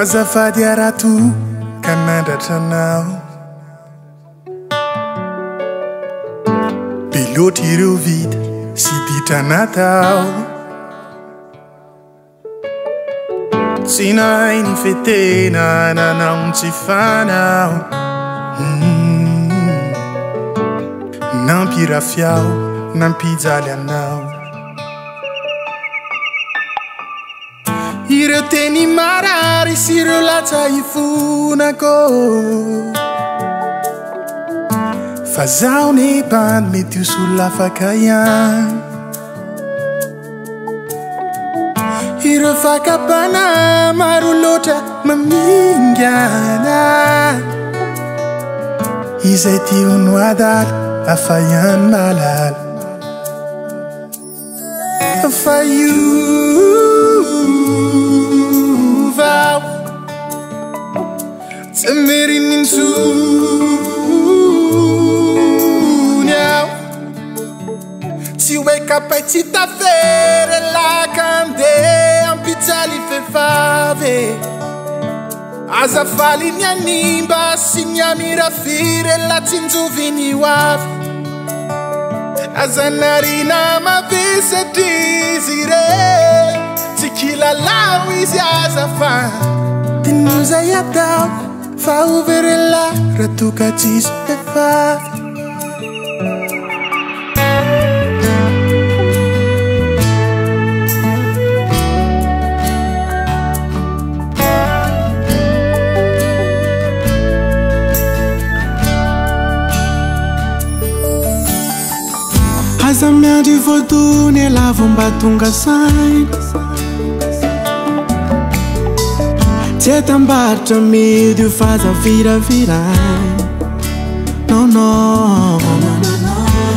azafady arato kanandratra nao belotry ireo vita sy ditra natao tsy nai nyfetenananaontsy fanao hmm. nampirafy ao nampijaly anao teny marary sy reo latsa ifonako fa zaho nebany mety osolafaka iany ireo fakabana maro loatra maminganay izay ty onoadyaly afa iany malala fa myrininzunyao tsi oekapaititaferela kande ampizzaly fefave azafaly myanimba sinyamirafirela tsinjovinioa azanarina mabisedizire tsi kilalao izy azafa tinozayatao fa overela ratoka tsisfa azameandry votone la vombatonga sai tsy atambaritra midyo fazafirafira nono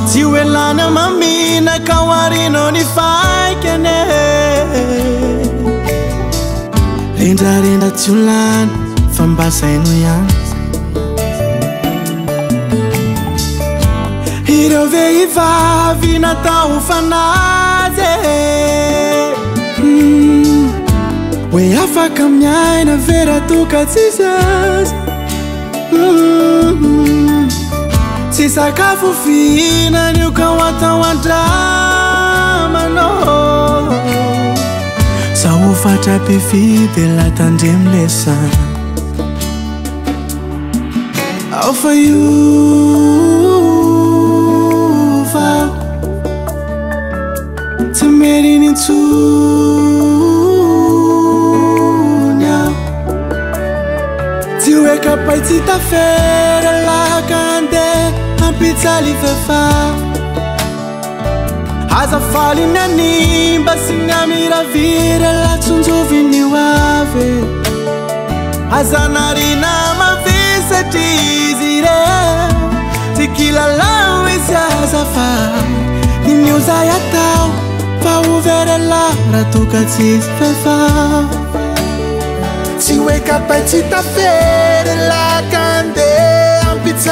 tsy hoelany amaminaka o arina ny faikane rendrarendra tsy olany fambasaino iany ireo ve ivavy nataoo fanaze eafaka miyaina veratoka ius sy mm-hmm. sakafo finanyo ka antaandramano sa ofatrapifidelatandremlesafaof a ampialifeaazafalinyanimbasi namiravirela tsonzovinio ave azanarina mavisetri zireo tikilalau iz azafa diniozayatao paoverela ratukatsistefae